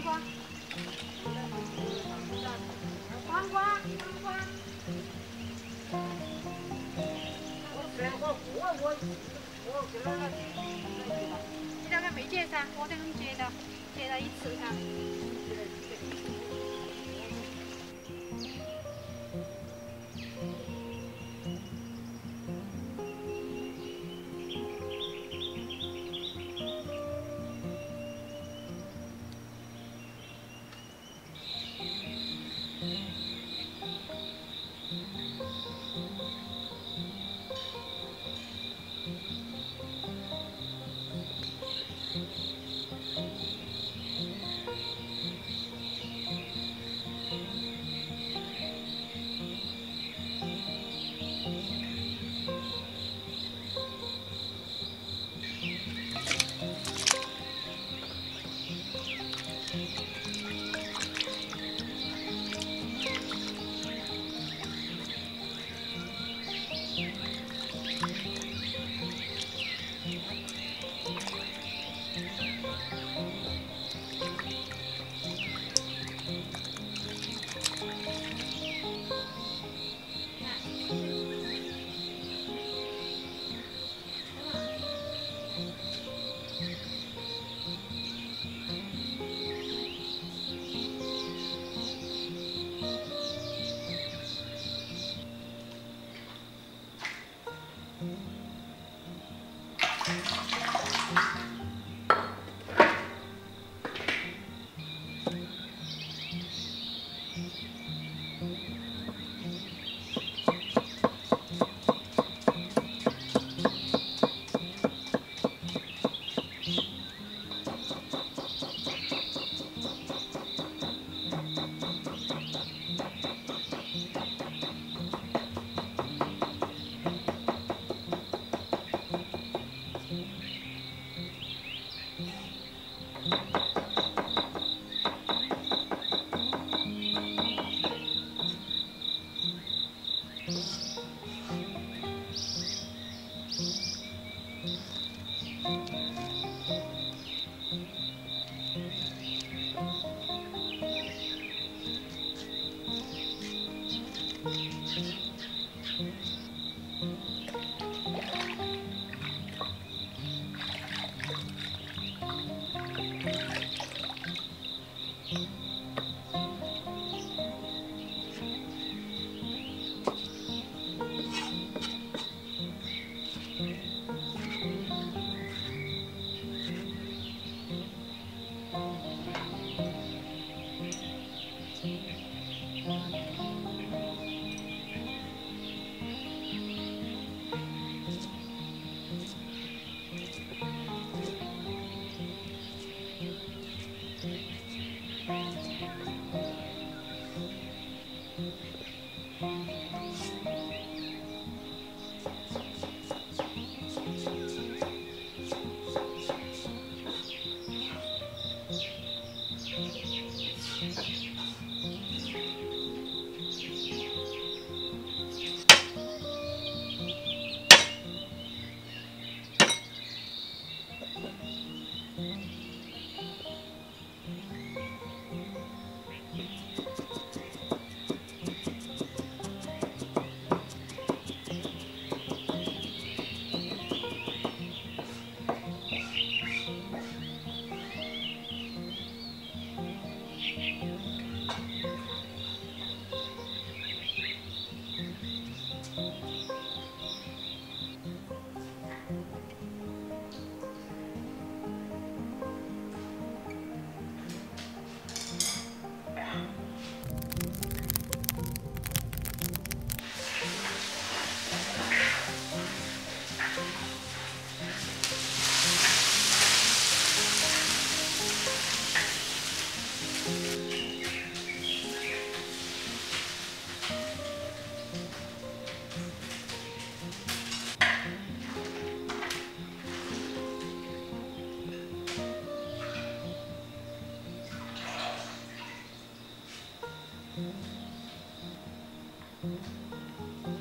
黄瓜，黄瓜，黄瓜。你大概没接噻，我等你接到，接到一次噻。Mm-hmm. Thank mm -hmm. you. Mm -hmm.